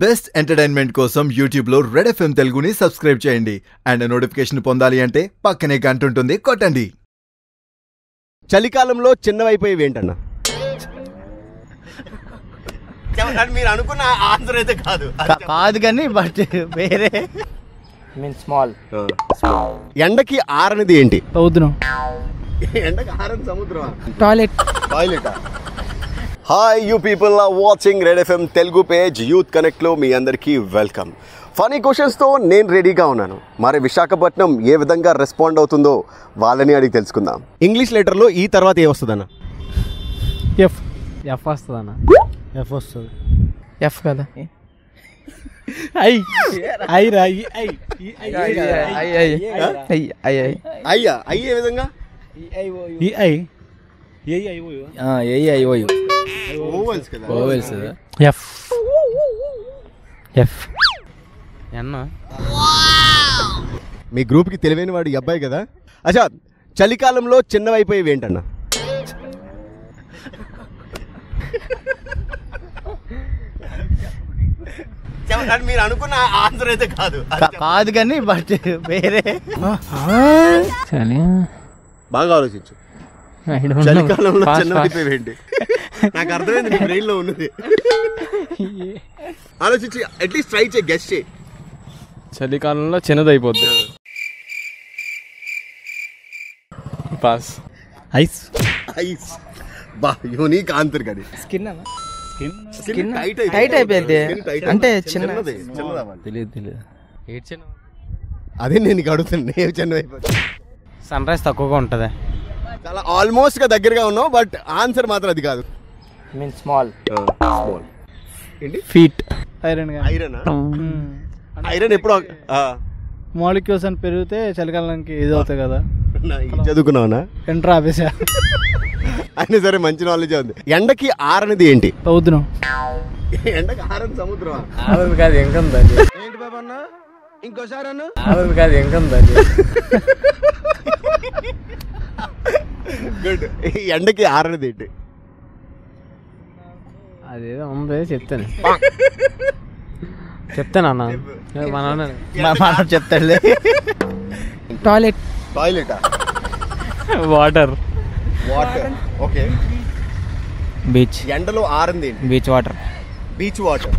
Best entertainment కోసం యూట్యూబ్లో red FM తెలుగుని సబ్స్క్రైబ్ చేయండి అండ్ నోటిఫికేషన్ పొందాలి అంటే పక్కనే గంట ఉంటుంది కొట్టండి. చలికాలంలో చిన్నవైపోయేవి ఏంటన్నా? మీరు అనుకున్న ఆన్సర్ అయితే కాదు. కాదు కానీ బట్ వేరే. మీన్ స్మాల్ ఎండకి ఆరనిది ఏంటి? సముద్రం. ఎండకి ఆరని సముద్రం toilet. Toilet? Hi you people are watching Red FM Telugu page youth కనెక్ట్లో మీ అందరికీ వెల్కమ్ ఫనీ క్వశ్చన్స్తో నేను రెడీగా ఉన్నాను. మరి విశాఖపట్నం ఏ విధంగా రెస్పాండ్ అవుతుందో వాళ్ళని అడిగి తెలుసుకుందాం. ఇంగ్లీష్ లెటర్లో ఈ తర్వాత ఏ వస్తుందన్న? ఎఫ్ ఎఫ్ వస్తుంది అన్న ఎఫ్ వస్తుంది. ఎఫ్ కదా. ఐ. ఐ రా ఐ అయ్యా అయ్యి ఏ విధంగా? I A I O vowels కదా ఎఫ్ ఎఫ్ ఎన్న మీ గ్రూప్కి తెలివైన వాడు ఈ అబ్బాయి కదా? అచ్చా చలికాలంలో చిన్నవైపోయేవి ఏంటన్నా? మీరు అనుకున్న ఆన్సర్ అయితే కాదు. కాదు కానీ బట్ వేరే. బాగా ఆలోచించు. చలికాలంలో చిన్నవైపోయేవి ఏంటి నాకు అర్థమైంది నీ బ్రెయిన్లో ఉన్నది ఆలోచించి అట్లీస్ట్ ట్రై చేయి గెస్ట్ చేయి. చలికాలంలో చిన్నదైపోద్ది. పాస్ ఐస్ ఐస్ బా యూనిక్ ఆన్సర్ కానీ. స్కిన్ అన్న స్కిన్ టైట్ tight అయిపోయింది. అంటే చిన్న- చిన్నది. తెలియదు తెలియదు అదే నేను అడుగుతాను నేను చిన్నదైపోయింది సన్ రైజ్ తక్కువగా ఉంటుంది. చాలా ఆల్మోస్ట్గా దగ్గరగా ఉన్నావు బట్ ఆన్సర్ మాత్రం అది కాదు. మీన్ స్మాల్ స్మాల్ ఏంటి? ఫీట్ ఐరన్ ఐరన్ ఐరన్ ఎప్పుడు మాలిక్యూల్స్ అని పెరిగితే చలికాలానికి ఇది అవుతాయి కదా. చదువుకున్నావునా? ఎంటర్ ఆపేసా. అయినా సరే మంచి నాలెడ్జ్ ఉంది. ఎండకి ఆరనిది ఏంటి? సముద్రం. ఎండకి ఆరని సముద్రం ఆవిడ కాదు ఉందండి ఏంటి బాబా అన్న? ఇంకోసారి అన్న? ఆవిడ కాదు ఇంకా గుడ్. ఎండకి ఆరనిది ఏంటి? అదేదో ఉంది చెప్తాను. చెప్తాను అన్న. మా నాన్న మనం చెప్తాడులే. Toilet. Toilet? Water. Water. Okay. Beach. ఎండలో ఆరింది beach water. Beach water.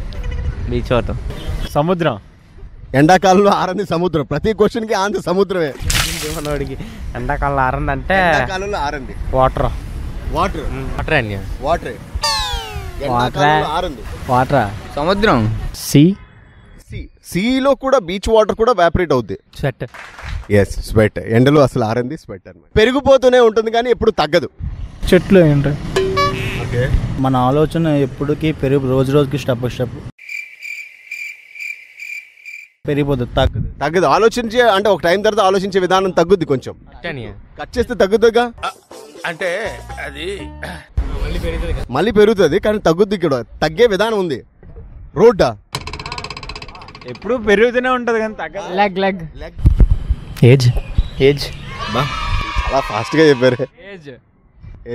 Beach water. సముద్రం. ఎండాకాలంలో ఆరంది సముద్రం. ప్రతి క్వశ్చన్కి ఆంధ్ర సముద్రమే మనోడికి ఎండాకాలం ఆరందంటే ఎండాకాలంలో ఆరంది. వాటర్. వాటర్. వాటర్ అండి. వాటర్. Water. ఆరంది. వాటర్. సముద్రం. సి. సీ. సీలో కూడా బీచ్ వాటర్ కూడా వ్యాపరేట్ అవుద్ది. స్వెట్. Yes sweat. ఎండలో అసలు ఆరంది స్వెట్ అనమాట పెరిగిపోతూనే ఉంటుంది కానీ ఎప్పుడు తగ్గదు. చెట్లు ఏంటి? ఓకే. మన ఆలోచన ఎప్పటికీ పెరుగు రోజు రోజుకి స్టెప్ స్టెప్. పెరిగిపోతుంది తగ్గదు తగ్గదు ఆలోచించే అంటే ఒక టైం తర్వాత ఆలోచించే విధానం తగ్గుద్ది కొంచెం. కట్ చేస్తే తగ్గుతుందిగా? అంటే అది మళ్ళీ పెరుగుతుంది కానీ తగ్గుద్ది ఇక్కడ. తగ్గే విధానం ఉంది. రోడ్డా? ఎప్పుడు పెరుగుతూనే ఉంటుంది కానీ తగ్గదు. Leg leg. ఏజ్? ఏజ్. చాలా ఫాస్ట్గా చెప్పారు. Age.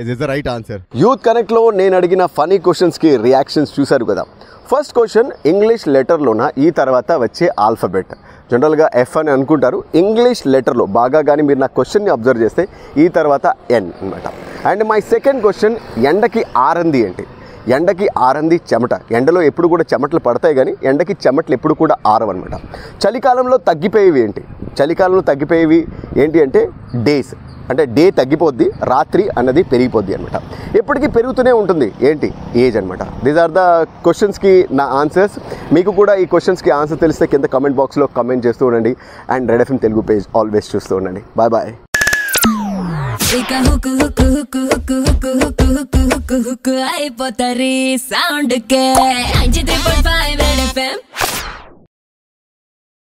Is is the right answer youth కనెక్ట్లో నేను అడిగిన ఫనీ క్వశ్చన్స్కి రియాక్షన్స్ చూశారు కదా. ఫస్ట్ క్వశ్చన్ ఇంగ్లీష్ లెటర్లోన ఈ తర్వాత వచ్చే ఆల్ఫబెట్ జనరల్గా ఎఫ్ అని అనుకుంటారు. ఇంగ్లీష్ లెటర్లో బాగా కానీ మీరు నా క్వశ్చన్ని అబ్జర్వ్ చేస్తే ఈ తర్వాత ఎన్ అనమాట అండ్ మై సెకండ్ క్వశ్చన్ ఎండకి ఆరంది ఏంటి? ఎండకి ఆరంది చెమట. ఎండలో ఎప్పుడు కూడా చెమటలు పడతాయి కానీ ఎండకి చెమటలు ఎప్పుడు కూడా ఆరవన్నమాట. చలికాలంలో తగ్గిపోయేవి ఏంటి? చలికాలంలో తగ్గిపోయేవి ఏంటి అంటే డేస్. అంటే డే తగ్గిపోద్ది రాత్రి అన్నది పెరిగిపోద్ది అనమాట ఎప్పటికీ పెరుగుతూనే ఉంటుంది. ఏంటి? ఏజ్ అనమాట దీస్ ఆర్ ద క్వశ్చన్స్కి నా ఆన్సర్స్ మీకు కూడా ఈ క్వశ్చన్స్కి ఆన్సర్ తెలిస్తే కింద కమెంట్ బాక్స్లో కమెంట్ చేస్తూ ఉండండి. And Red FM Telugu page always చూస్తూ ఉండండి. బాయ్ బాయ్ हुक हुक आई पोतरी साउंड के 93.5 रेड एफएम